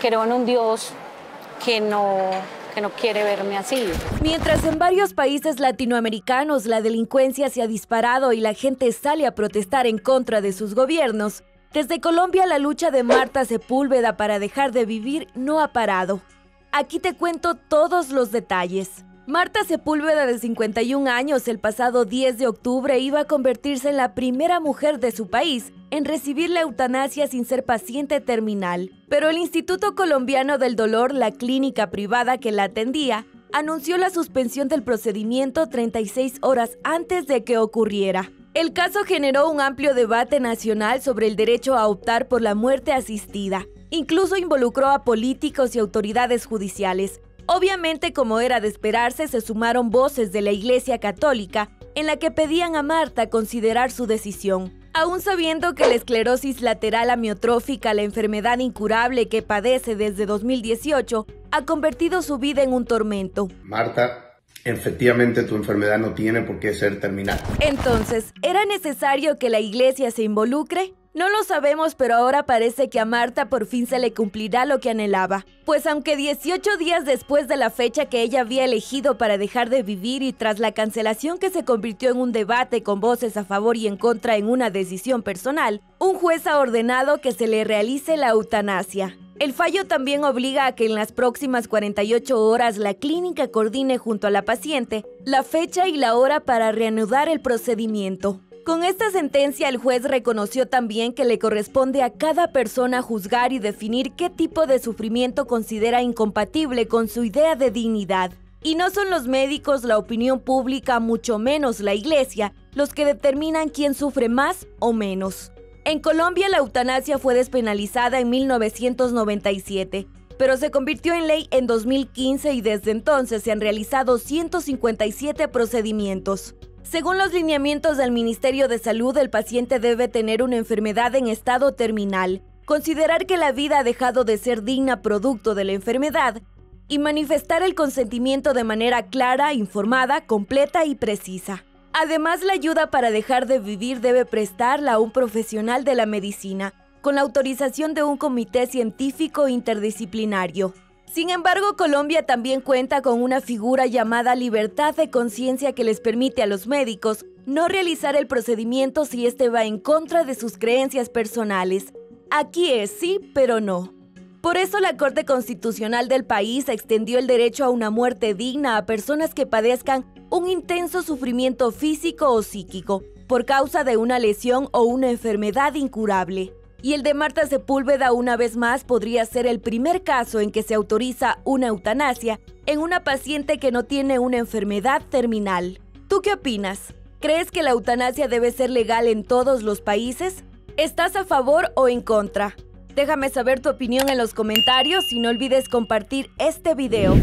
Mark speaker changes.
Speaker 1: creo en un Dios que no que no quiere verme así.
Speaker 2: Mientras en varios países latinoamericanos la delincuencia se ha disparado y la gente sale a protestar en contra de sus gobiernos, desde Colombia la lucha de Marta Sepúlveda para dejar de vivir no ha parado. Aquí te cuento todos los detalles. Marta Sepúlveda, de 51 años, el pasado 10 de octubre iba a convertirse en la primera mujer de su país en recibir la eutanasia sin ser paciente terminal. Pero el Instituto Colombiano del Dolor, la clínica privada que la atendía, anunció la suspensión del procedimiento 36 horas antes de que ocurriera. El caso generó un amplio debate nacional sobre el derecho a optar por la muerte asistida. Incluso involucró a políticos y autoridades judiciales. Obviamente, como era de esperarse, se sumaron voces de la Iglesia Católica en la que pedían a Marta considerar su decisión. Aún sabiendo que la esclerosis lateral amiotrófica, la enfermedad incurable que padece desde 2018, ha convertido su vida en un tormento.
Speaker 3: Marta, efectivamente tu enfermedad no tiene por qué ser terminal.
Speaker 2: Entonces, ¿era necesario que la iglesia se involucre? No lo sabemos, pero ahora parece que a Marta por fin se le cumplirá lo que anhelaba. Pues aunque 18 días después de la fecha que ella había elegido para dejar de vivir y tras la cancelación que se convirtió en un debate con voces a favor y en contra en una decisión personal, un juez ha ordenado que se le realice la eutanasia. El fallo también obliga a que en las próximas 48 horas la clínica coordine junto a la paciente la fecha y la hora para reanudar el procedimiento. Con esta sentencia el juez reconoció también que le corresponde a cada persona juzgar y definir qué tipo de sufrimiento considera incompatible con su idea de dignidad. Y no son los médicos, la opinión pública, mucho menos la iglesia, los que determinan quién sufre más o menos. En Colombia la eutanasia fue despenalizada en 1997, pero se convirtió en ley en 2015 y desde entonces se han realizado 157 procedimientos. Según los lineamientos del Ministerio de Salud, el paciente debe tener una enfermedad en estado terminal, considerar que la vida ha dejado de ser digna producto de la enfermedad y manifestar el consentimiento de manera clara, informada, completa y precisa. Además, la ayuda para dejar de vivir debe prestarla a un profesional de la medicina, con la autorización de un comité científico interdisciplinario. Sin embargo, Colombia también cuenta con una figura llamada libertad de conciencia que les permite a los médicos no realizar el procedimiento si éste va en contra de sus creencias personales. Aquí es sí, pero no. Por eso la Corte Constitucional del país extendió el derecho a una muerte digna a personas que padezcan un intenso sufrimiento físico o psíquico por causa de una lesión o una enfermedad incurable. Y el de Marta Sepúlveda una vez más podría ser el primer caso en que se autoriza una eutanasia en una paciente que no tiene una enfermedad terminal. ¿Tú qué opinas? ¿Crees que la eutanasia debe ser legal en todos los países? ¿Estás a favor o en contra? Déjame saber tu opinión en los comentarios y no olvides compartir este video.